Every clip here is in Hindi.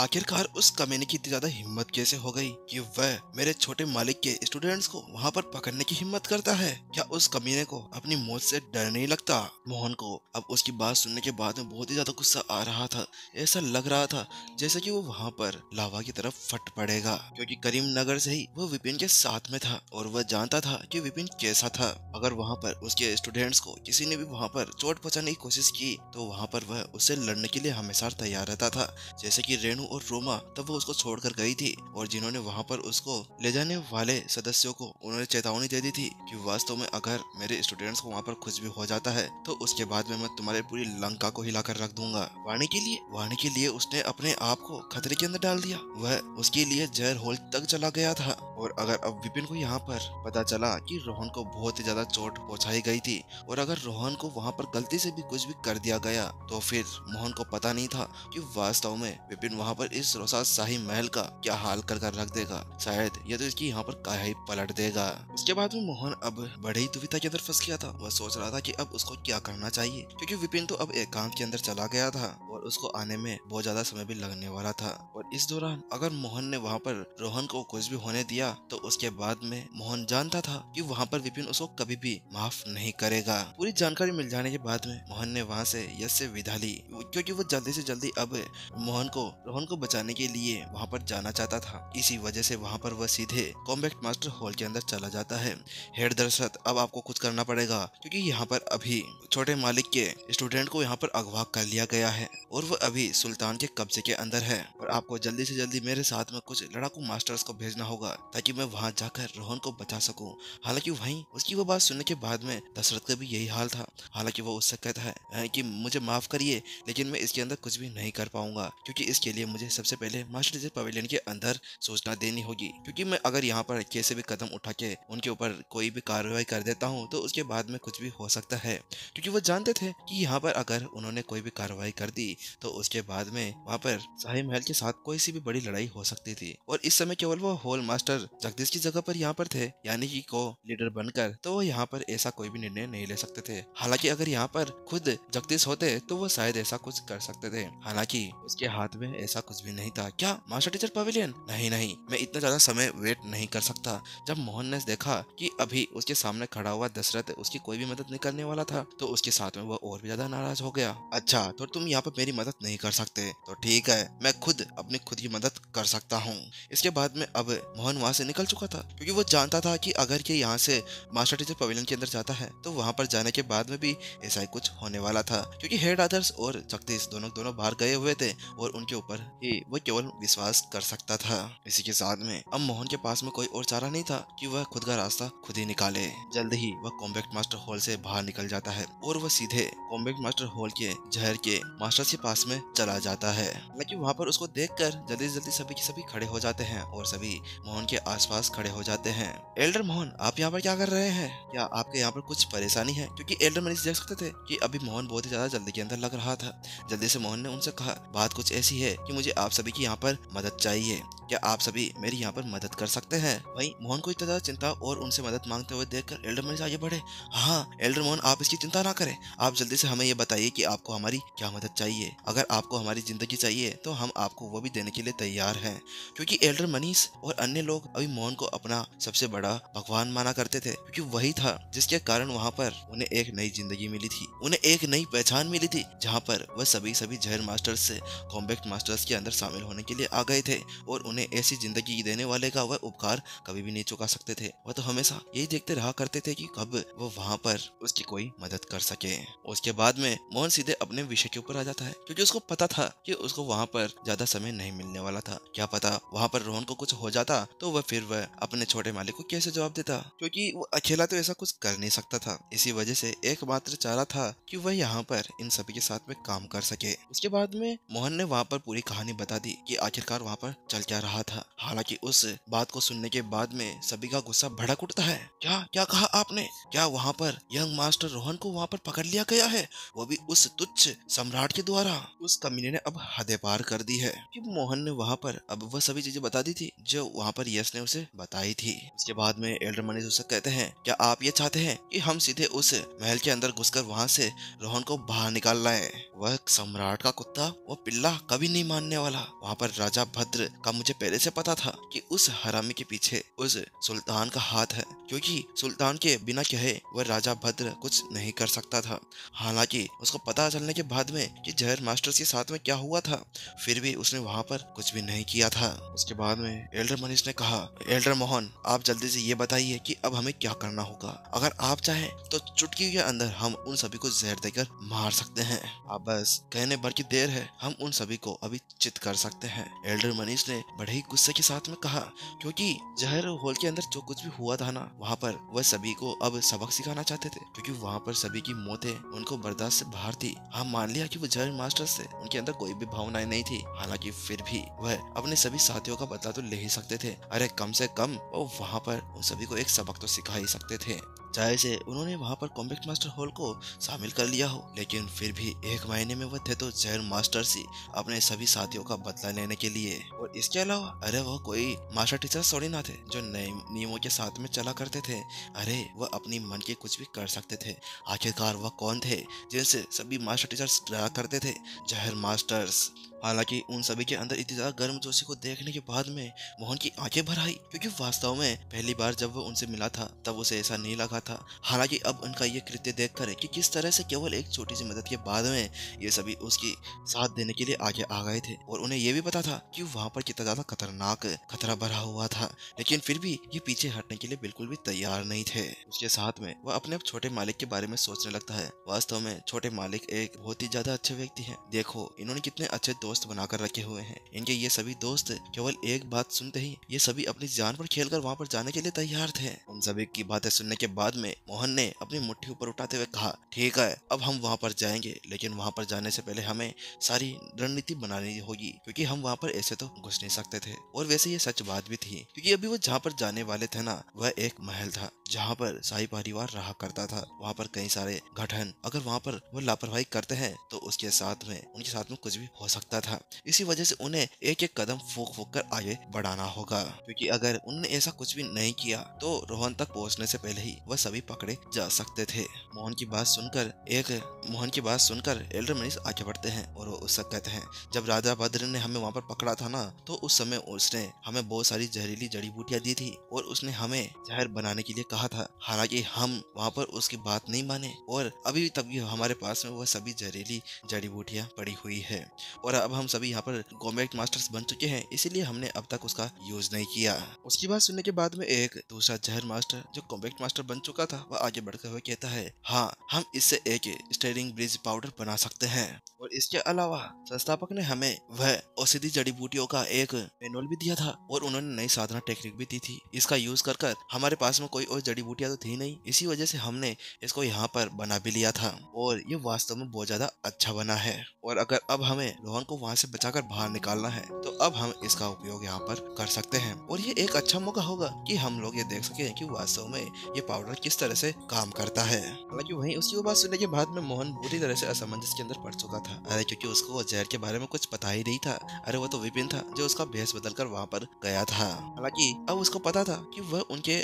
आखिरकार उस कमीने की इतनी ज़्यादा हिम्मत कैसे हो गई कि वह मेरे छोटे मालिक के स्टूडेंट्स को वहाँ पर पकड़ने की हिम्मत करता है? क्या उस कमीने को अपनी मौत से डर नहीं लगता? मोहन को अब उसकी बात सुनने के बाद में बहुत ही ज़्यादा गुस्सा आ रहा था। ऐसा लग रहा था जैसे कि वो वहाँ पर लावा की तरफ़ फट पड़ेगा, क्योंकि करीम नगर से ही वो विपिन के साथ में था और वह जानता था कि विपिन कैसा था। अगर वहाँ पर उसके स्टूडेंट्स को किसी ने भी वहाँ पर चोट पहुँचाने की कोशिश की तो वहाँ पर वह उससे लड़ने के लिए हमेशा तैयार रहता था। जैसे कि रेणु और रोमा तब वो उसको छोड़कर गई थी और जिन्होंने वहाँ पर उसको ले जाने वाले सदस्यों को उन्होंने चेतावनी दे दी थी कि वास्तव में अगर मेरे स्टूडेंट्स को वहाँ पर कुछ भी हो जाता है तो उसके बाद में मैं तुम्हारे पूरी लंका को हिलाकर रख दूँगा। वाणी के लिए, वाणी के लिए उसने अपने आप को खतरे के अंदर डाल दिया। वह उसके लिए जहर होल तक चला गया था और अगर अब विपिन को यहाँ पर पता चला कि रोहन को बहुत ही ज़्यादा चोट पहुँचाई गई थी और अगर रोहन को वहाँ पर गलती से भी कुछ भी कर दिया गया तो फिर मोहन को पता नहीं था कि वास्तव में विपिन वहाँ पर इस रोसा शाही महल का क्या हाल कर कर रख देगा? शायद ये तो इसकी यहाँ पर काया ही पलट देगा। उसके बाद में मोहन अब बड़े ही दुविधा के अंदर फंस गया था। वह सोच रहा था कि अब उसको क्या करना चाहिए? क्योंकि विपिन तो अब एकांत के अंदर चला गया था और उसको आने में बहुत ज़्यादा समय भी लगने वाला था। और इस दौरान अगर मोहन ने वहाँ पर रोहन को कुछ भी होने दिया तो उसके बाद में मोहन जानता था कि वहाँ पर विपिन उसको कभी भी माफ़ नहीं करेगा। पूरी जानकारी मिल जाने के बाद में मोहन ने वहाँ से यश से विदा ली। क्योंकि वो जल्दी से जल्दी अब मोहन को रोहन को बचाने के लिए वहाँ पर जाना चाहता था। इसी वजह से वहाँ पर वह सीधे कॉम्बैक्ट मास्टर हॉल के अंदर चला जाता है। हेड दरसत अब आपको कुछ करना पड़ेगा, क्योंकि यहाँ पर अभी छोटे मालिक के स्टूडेंट को यहाँ पर अगवा कर लिया गया है और वह अभी सुल्तान के कब्जे के अंदर है। और आपको जल्दी से जल्दी मेरे साथ में कुछ लड़ाकू मास्टर्स को भेजना होगा, ताकि मैं वहाँ जाकर रोहन को बचा सकूँ। हालाँकि वहीं उसकी वो बात सुनने के बाद में दशरथ का भी यही हाल था। हालाँकि वो उससे कहता है कि मुझे माफ़ करिए, लेकिन मैं इसके अंदर कुछ भी नहीं कर पाऊँगा, क्योंकि इसके लिए मुझे सबसे पहले मास्टर टीचर पवेलियन के अंदर सूचना देनी होगी। क्योंकि मैं अगर यहाँ पर कैसे भी कदम उठा के उनके ऊपर कोई भी कार्रवाई कर देता हूँ तो उसके बाद में कुछ भी हो सकता है। क्योंकि वो जानते थे कि यहाँ पर अगर उन्होंने कोई भी कार्रवाई कर दी तो उसके बाद में वहाँ पर शाही महल के साथ कोई सी भी बड़ी लड़ाई हो सकती थी। और इस समय केवल वो होल मास्टर जगदीश की जगह पर यहाँ पर थे, यानी कि को लीडर बनकर तो वो यहाँ पर ऐसा कोई भी निर्णय नहीं ले सकते थे। हालाँकि अगर यहाँ पर खुद जगदीश होते तो वो शायद ऐसा कुछ कर सकते थे। हालाँकि उसके हाथ में ऐसा कुछ भी नहीं था। क्या मास्टर टीचर पवेलियन नहीं नहीं। मैं इतना ज़्यादा समय वेट नहीं कर सकता। जब मोहन ने देखा कि अभी उसके सामने खड़ा हुआ दशरथ उसकी कोई भी मदद नहीं करने वाला था तो उसके साथ में वो और भी ज़्यादा नाराज़ हो गया। अच्छा तो तुम यहाँ पर मेरी मदद नहीं कर सकते। तो ठीक है, मैं खुद, अपनी खुद की मदद कर सकता हूँ। इसके बाद में अब मोहन वहाँ से निकल चुका था, क्योंकि वो जानता था कि अगर ये यहाँ से मास्टर टीचर पवेलियन के अंदर जाता है तो वहाँ पर जाने के बाद में भी ऐसा ही कुछ होने वाला था। क्योंकि हेड आदर्श और जगदीश दोनों दोनों बाहर गए हुए थे और उनके ऊपर ही वो केवल विश्वास कर सकता था इसी के साथ में। अब मोहन के पास में कोई और चारा नहीं था कि वह खुद का रास्ता खुद ही निकाले। जल्द ही वह कॉम्बैक्ट मास्टर हॉल से बाहर निकल जाता है और वह सीधे कॉम्बैक्ट मास्टर हॉल के जहर के मास्टर के पास में चला जाता है। लेकिन वहाँ पर उसको देखकर जल्दी जल्दी सभी के सभी खड़े हो जाते हैं और सभी मोहन के आसपास खड़े हो जाते हैं। एल्डर मोहन, आप यहाँ पर क्या कर रहे हैं? क्या आपके यहाँ पर कुछ परेशानी है? क्योंकि एल्डर मनीष देख सकते थे कि अभी मोहन बहुत ही ज़्यादा जल्दी के अंदर लग रहा था। जल्दी से मोहन ने उनसे कहा, बात कुछ ऐसी है कि मुझे आप सभी की यहाँ पर मदद चाहिए। क्या आप सभी मेरी यहाँ पर मदद कर सकते हैं? वही मोहन को इतना ज़्यादा चिंता और उनसे मदद मांगते हुए देखकर एल्डर मनीष आगे बढ़े। हाँ एल्डर मोहन, आप इसकी चिंता ना करें। आप जल्दी से हमें ये बताइए कि आपको हमारी क्या मदद चाहिए। अगर आपको हमारी ज़िंदगी चाहिए तो हम आपको वो भी देने के लिए तैयार हैं। क्योंकि एल्डर मनीष और अन्य लोग अभी मोहन को अपना सबसे बड़ा भगवान माना करते थे। क्योंकि वही था जिसके कारण वहाँ पर उन्हें एक नई ज़िंदगी मिली थी। उन्हें एक नई पहचान मिली थी, जहाँ पर वह सभी सभी जहर मास्टर्स से, कॉम्बैक्ट मास्टर्स के अंदर शामिल होने के लिए आ गए थे और उन्हें ऐसी ज़िंदगी देने वाले का वह उपकार कभी भी नहीं चुका सकते थे। वह तो हमेशा यही देखते रहा करते थे कि कब वो वहाँ पर उसकी कोई मदद कर सके। उसके बाद में मोहन सीधे अपने विषय के ऊपर आ जाता है, क्योंकि उसको पता था कि उसको वहाँ पर ज़्यादा समय नहीं मिलने वाला था। क्या पता वहाँ पर रोहन को कुछ हो जाता तो वह फिर वह अपने छोटे मालिक को कैसे जवाब देता, क्योंकि वो अकेला तो ऐसा कुछ कर नहीं सकता था। इसी वजह से एकमात्र चारा था कि वह यहाँ पर इन सभी के साथ में काम कर सके। उसके बाद में मोहन ने वहाँ पर पूरी कहानी बता दी कि आखिरकार वहाँ पर चल क्या रहा था। हालाँकि उस बात को सुनने के बाद में सभी का गुस्सा भड़क उठता है। क्या क्या कहा आपने? क्या वहाँ पर यंग मास्टर रोहन को वहाँ पर पकड़ लिया गया है? वो भी उस तुच्छ सम्राट के द्वारा। उस कमीने ने अब हदे पार कर दी है कि मोहन ने वहाँ पर अब वह सभी चीज़ें बता दी थी जो वहाँ पर यश ने उसे बताई थी। उसके बाद में एल्डर मनीष उसे कहते हैं, क्या आप ये चाहते हैं कि हम सीधे उस महल के अंदर घुसकर वहाँ से रोहन को बाहर निकाल लाए? वह सम्राट का कुत्ता, वो पिल्ला कभी नहीं मानने बनने वाला। वहाँ पर राजा भद्र का मुझे पहले से पता था कि उस हरामी के पीछे उस सुल्तान का हाथ है, क्योंकि सुल्तान के बिना कहे वह राजा भद्र कुछ नहीं कर सकता था। हालाँकि उसको पता चलने के बाद में कि जहर मास्टर के साथ में क्या हुआ था, फिर भी उसने वहाँ पर कुछ भी नहीं किया था। उसके बाद में एल्डर मनीष ने कहा, एल्डर मोहन, आप जल्दी से ये बताइए कि अब हमें क्या करना होगा? अगर आप चाहें तो चुटकी के अंदर हम उन सभी को जहर देकर मार सकते हैं। आप बस कहने भर की देर है, हम उन सभी को अभी चित कर सकते हैं। एल्डर मनीष ने बड़े ही गुस्से के साथ में कहा, क्योंकि जहर हॉल के अंदर जो कुछ भी हुआ था ना, वहाँ पर वह सभी को अब सबक सिखाना चाहते थे। क्योंकि वहाँ पर सभी की मौतें उनको बर्दाश्त से बाहर थी। हम मान लिया कि वो जहर मास्टर से उनके अंदर कोई भी भावनाएँ नहीं थी। हालाँकि फिर भी वह अपने सभी साथियों का बदला तो ले ही सकते थे। अरे, कम से कम वो वहाँ पर उन सभी को एक सबक तो सिखा ही सकते थे। चाहे से उन्होंने वहाँ पर कॉम्बैक्ट मास्टर हॉल को शामिल कर लिया हो, लेकिन फिर भी एक महीने में वह थे तो जहर मास्टर सी अपने सभी साथियों का बदला लेने के लिए। और इसके अलावा, अरे वह कोई मास्टर टीचर थोड़ी ना थे, जो नए नियमों के साथ में चला करते थे। अरे, वह अपनी मन के कुछ भी कर सकते थे। आखिरकार वह कौन थे, जिनसे सभी मास्टर टीचर्स डरा करते थे? जहर मास्टर्स हालाँकि उन सभी के अंदर इतनी ज़्यादा गर्म जोशी को देखने के बाद में मोहन की आँखें भर आई, क्योंकि वास्तव में पहली बार जब वो उनसे मिला था, तब उसे ऐसा नहीं लगा था। हालाँकि अब उनका ये कृत्य देखकर कि किस तरह से केवल एक छोटी सी मदद के बाद में ये सभी उसकी साथ देने के लिए आगे आ गए थे, और उन्हें ये भी पता था कि वहाँ पर कितना ज़्यादा खतरनाक खतरा भरा हुआ था, लेकिन फिर भी ये पीछे हटने के लिए बिल्कुल भी तैयार नहीं थे। उसके साथ में वह अपने छोटे मालिक के बारे में सोचने लगता है। वास्तव में छोटे मालिक एक बहुत ही ज़्यादा अच्छे व्यक्ति है। देखो, इन्होंने कितने अच्छे दोस्त बनाकर रखे हुए हैं। इनके ये सभी दोस्त केवल एक बात सुनते ही ये सभी अपनी जान पर खेल कर वहाँ पर जाने के लिए तैयार थे। उन सभी की बातें सुनने के बाद में मोहन ने अपनी मुट्ठी ऊपर उठाते हुए कहा, ठीक है, अब हम वहाँ पर जाएँगे, लेकिन वहाँ पर जाने से पहले हमें सारी रणनीति बनानी होगी, क्योंकि हम वहाँ पर ऐसे तो घुस नहीं सकते थे। और वैसे ये सच बात भी थी, क्योंकि अभी वो जहाँ पर जाने वाले थे ना, वह एक महल था, जहाँ पर शाही परिवार रहा करता था। वहाँ पर कई सारे गठन, अगर वहाँ पर वो लापरवाही करते हैं तो उसके साथ में, उनके साथ में कुछ भी हो सकता था। इसी वजह से उन्हें एक एक कदम फूक फूक कर आगे बढ़ाना होगा। क्योंकि अगर उन्होंने ऐसा कुछ भी नहीं किया तो रोहन तक पहुँचने से पहले ही वह सभी पकड़े जा सकते थे। मोहन की बात सुनकर एक, मोहन की बात सुनकर एल्डर मनीष आगे बढ़ते हैं और वो उससे कहते हैं, जब राजा भद्र ने हमें वहाँ पर पकड़ा था ना तो उस समय उसने हमें बहुत सारी जहरीली जड़ी बूटियाँ दी थी और उसने हमें जहर बनाने के लिए कहा था। हालाँकि हम वहाँ पर उसकी बात नहीं माने और अभी तक भी हमारे पास में वह सभी जहरीली जड़ी बूटियाँ पड़ी हुई है। और अब हम सभी यहाँ पर कॉम्बैक्ट मास्टर्स बन चुके हैं, इसीलिए हमने अब तक उसका यूज़ नहीं किया। उसकी बात सुनने के बाद में एक दूसरा जहर मास्टर जो कॉम्बैक्ट मास्टर बन चुका था, वह आगे बढ़कर हुए कहता है हाँ हम इससे एक स्टेरिंग ब्रिज पाउडर बना सकते हैं। और इसके अलावा संस्थापक ने हमें वह औषधि जड़ी बूटियों का एक मैनुअल भी दिया था और उन्होंने नई साधना टेक्निक भी दी थी। इसका यूज़ कर कर हमारे पास में कोई और जड़ी बूटियाँ तो थी नहीं। इसी वजह से हमने इसको यहाँ पर बना भी लिया था और ये वास्तव में बहुत ज़्यादा अच्छा बना है। और अगर अब हमें रोहन को वहाँ से बचाकर बाहर निकालना है तो अब हम इसका उपयोग यहाँ पर कर सकते हैं। और ये एक अच्छा मौका होगा कि हम लोग ये देख सके कि वास्तव में ये पाउडर किस तरह से काम करता है। हालाँकि वहीं उसकी बात सुनने के बाद में मोहन बुरी तरह से असमंजस के अंदर पड़ चुका था। अरे क्योंकि उसको वो जहर के बारे में कुछ पता ही नहीं था। अरे वो तो विपिन था जो उसका भेष बदल कर वहाँ पर गया था। हालाँकि अब उसको पता था कि वह उनके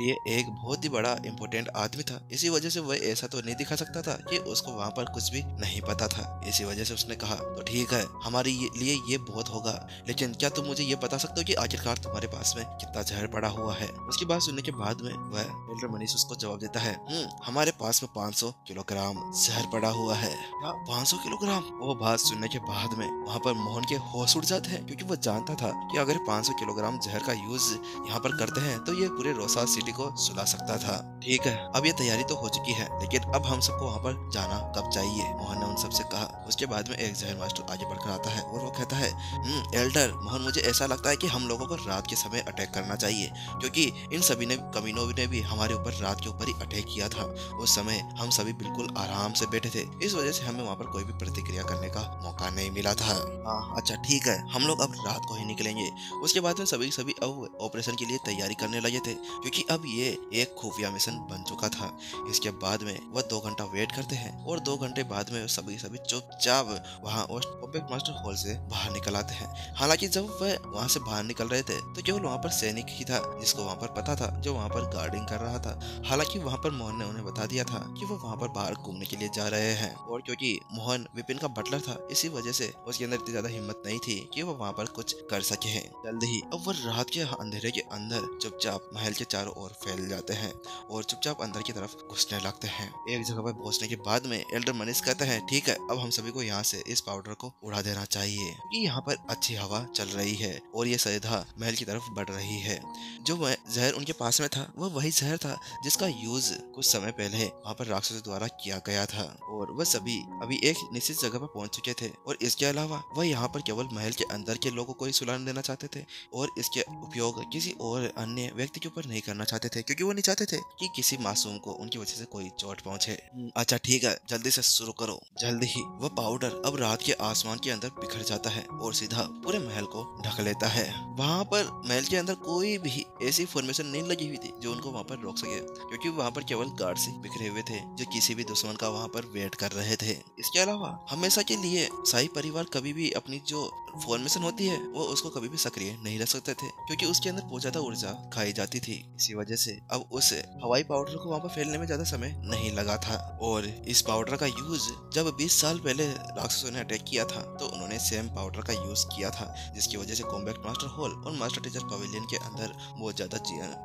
लिए एक बहुत ही बड़ा इम्पोर्टेंट आदमी था। इसी वजह से वह ऐसा तो नहीं दिखा सकता था कि उसको वहाँ पर कुछ भी नहीं पता था। इसी वजह से उसने कहा तो ठीक है हमारे लिए ये बहुत होगा। लेकिन क्या तुम मुझे ये बता सकते हो कि आखिरकार तुम्हारे पास में कितना जहर पड़ा हुआ है? उसकी बात सुनने के बाद में वह मनीष उसको जवाब देता है हम्म हमारे पास में 500 किलोग्राम जहर पड़ा हुआ है। क्या? 500 किलोग्राम? वो बात सुनने के बाद में वहाँ पर मोहन के होश उड़ जाते हैं, क्योंकि वो जानता था कि अगर 500 किलोग्राम जहर का यूज़ यहाँ पर करते हैं तो ये पूरे रोसा सिटी को सुला सकता था। ठीक है, अब ये तैयारी तो हो चुकी है, लेकिन अब हम सबको वहाँ पर जाना कब चाहिए? मोहन ने उन सबसे कहा। उसके बाद में एक जहर मास्टर आगे बढ़कर आता है और वो कहता है एल्डर, मोहन, मुझे ऐसा लगता है की हम लोगों को रात के समय अटैक करना चाहिए, क्योंकि इन सभी ने, कमीनों ने भी हमारे ऊपर, रात के ऊपर ही अटैक किया था। उस समय हम सभी बिल्कुल आराम से बैठे थे, इस वजह से हमें वहाँ पर कोई भी प्रतिक्रिया करने का मौका नहीं मिला था। हाँ अच्छा ठीक है। हम लोग अब रात को ही निकलेंगे। उसके बाद में सभी सभी अब ऑपरेशन के लिए तैयारी करने लगे थे, क्योंकि अब ये एक खुफिया मिशन बन चुका था। इसके बाद में वह दो घंटा वेट करते हैं और दो घंटे बाद में सभी सभी चुपचाप वहाँ मास्टर हॉल से बाहर निकल आते हैं। हालाँकि जब वह वहाँ से बाहर निकल रहे थे तो केवल वहाँ पर सैनिक ही था, जिसको वहाँ पर पता था, जो वहाँ पर गार्डिंग कर रहा था। हालाँकि वहाँ पर मोहन ने उन्हें बता दिया था कि वो वहाँ पर बाहर घूमने के लिए जा रहे हैं और क्योंकि मोहन विपिन विपिन का बटलर था, इसी वजह से उसके अंदर इतनी ज़्यादा हिम्मत नहीं थी कि वो वहाँ पर कुछ कर सके हैं। जल्द ही अब वो रात के अंधेरे के अंदर चुपचाप महल के चारों ओर फैल जाते हैं और चुपचाप अंदर की तरफ़ घुसने लगते हैं। एक जगह पर पहुँचने के बाद में एल्डर मनीष कहते हैं, ठीक है, अब हम सभी को यहाँ से इस पाउडर को उड़ा देना चाहिए, क्योंकि यहाँ पर अच्छी हवा चल रही है और ये सीधा महल की तरफ़ बढ़ रही है। जो जहर उनके पास में था, वह वही जहर था जिसका यूज़ कुछ समय पहले वहाँ पर राक्षसों द्वारा किया गया था और वह सभी अभी एक निश्चित जगह पर पहुँच चुके थे और इसके अलावा वह यहाँ पर केवल महल के अंदर के लोगों को ही सुलान देना चाहते थे और इसके उपयोग किसी और अन्य व्यक्ति के ऊपर नहीं करना चाहते थे क्योंकि वो नहीं चाहते थे कि किसी मासूम को उनकी वजह से कोई चोट पहुँचे। अच्छा ठीक है जल्दी से शुरू करो। जल्दी ही वह पाउडर अब रात के आसमान के अंदर बिखर जाता है और सीधा पूरे महल को ढक लेता है। वहाँ पर महल के अंदर कोई भी ऐसी फॉर्मेशन नहीं लगी हुई थी जो उनको वहाँ पर रोक सके क्योंकि वहाँ पर केवल गार्ड से बिखरे हुए थे जो किसी भी दुश्मन का वहाँ पर वेट कर रहे थे। इसके अलावा हमेशा के लिए शाही परिवार कभी भी अपनी जो फॉर्मेशन होती है, वो उसको कभी भी सक्रिय नहीं रख सकते थे, क्योंकि उसके अंदर बहुत ज़्यादा ऊर्जा खाई जाती थी। इसी वजह से अब उस हवाई पाउडर को वहाँ पर फैलने में ज़्यादा समय नहीं लगा था। और इस पाउडर का यूज़ जब 20 साल पहले राक्षसों ने अटैक किया था तो उन्होंने सेम पाउडर का यूज़ किया था, जिसकी वजह से कॉम्बैक्ट मास्टर हॉल और मास्टर टीचर पवेलियन के अंदर बहुत ज़्यादा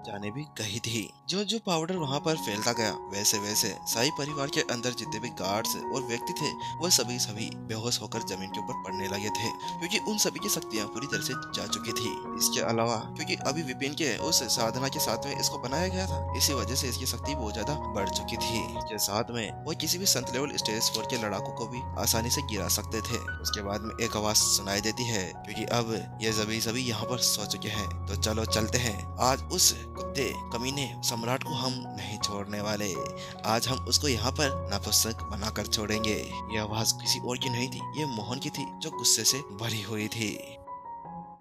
जाने भी गई थी। जो जो पाउडर वहाँ पर फैलता गया वैसे वैसे शाही परिवार के अंदर जितने भी गार्ड्स और व्यक्ति थे वह सभी सभी बेहोश होकर ज़मीन के ऊपर पड़ने लगे थे, क्योंकि उन सभी की शक्तियाँ पूरी तरह से जा चुकी थी। इसके अलावा, क्योंकि अभी विपिन के उस साधना के साथ में इसको बनाया गया था, इसी वजह से इसकी शक्ति बहुत ज़्यादा बढ़ चुकी थी। इसके साथ में, वो किसी भी संत लेवल स्टेज फोर के लड़ाकों को भी आसानी से गिरा सकते थे। उसके बाद में एक आवाज़ सुनाई देती है, क्योंकि अब ये सभी सभी यहाँ पर सो चुके हैं। तो चलो चलते हैं। आज उस कुत्ते, कमीने सम्राट को हम नहीं छोड़ने वाले। आज हम उसको यहाँ पर नपुंसक बनाकर छोड़ेंगे। ये आवाज़ किसी और की नहीं थी, ये मोहन की थी, जो गुस्से से भरी हुई थी।